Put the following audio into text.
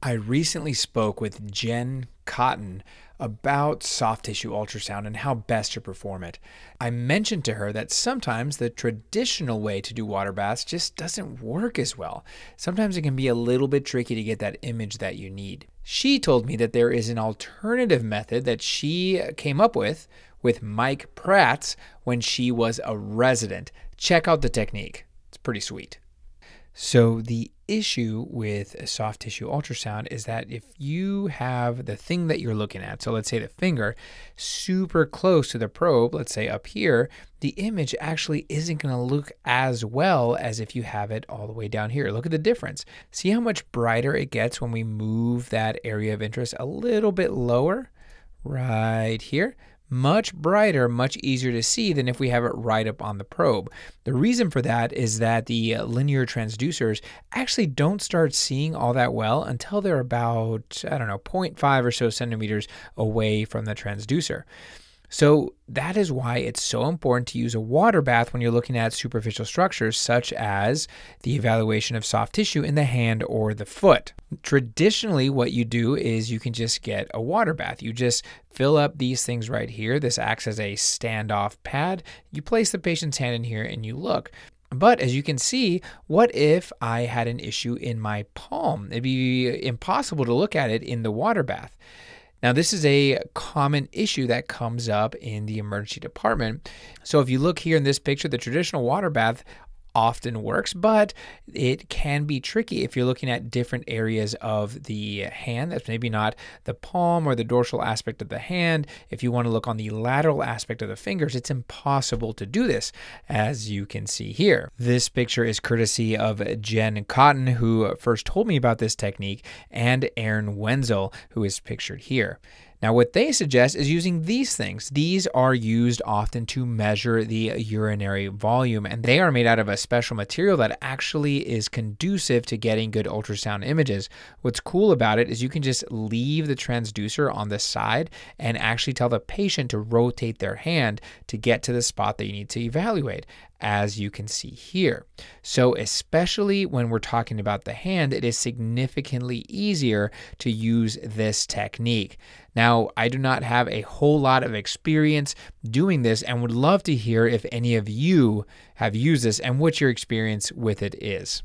I recently spoke with Jenn Cotton about soft tissue ultrasound and how best to perform it. I mentioned to her that sometimes the traditional way to do water baths just doesn't work as well. Sometimes it can be a little bit tricky to get that image that you need. She told me that there is an alternative method that she came up with with Mike Prats when she was a resident. Check out the technique. It's pretty sweet. So, the issue with a soft tissue ultrasound is that if you have the thing that you're looking at, so let's say the finger, super close to the probe, let's say up here, the image actually isn't going to look as well as if you have it all the way down here. Look at the difference. See how much brighter it gets when we move that area of interest a little bit lower? Right here much brighter, much easier to see than if we have it right up on the probe. The reason for that is that the uh, linear transducers actually don't start seeing all that well until they're about, I don't know, 0.5 or so centimeters away from the transducer. So that is why it's so important to use a water bath when you're looking at superficial structures such as the evaluation of soft tissue in the hand or the foot. Traditionally, what you do is you can just get a water bath. You just fill up these things right here. This acts as a standoff pad. You place the patient's hand in here and you look. But as you can see, what if I had an issue in my palm? It'd be impossible to look at it in the water bath. Now, this is a common issue that comes up in the emergency department. So, if you look here in this picture, the traditional water bath often works, but it can be tricky if you're looking at different areas of the hand. That's maybe not the palm or the dorsal aspect of the hand. If you want to look on the lateral aspect of the fingers, it's impossible to do this, as you can see here. This picture is courtesy of Jenn Cotton, who first told me about this technique, and Aaron Wenzel, who is pictured here. Now, what they suggest is using these things. These are used often to measure the urinary volume, and they are made out of a special material that actually is conducive to getting good ultrasound images. What's cool about it is you can just leave the transducer on the side and actually tell the patient to rotate their hand to get to the spot that you need to evaluate as you can see here. So, especially when we're talking about the hand, it is significantly easier to use this technique. Now, I do not have a whole lot of experience doing this and would love to hear if any of you have used this and what your experience with it is.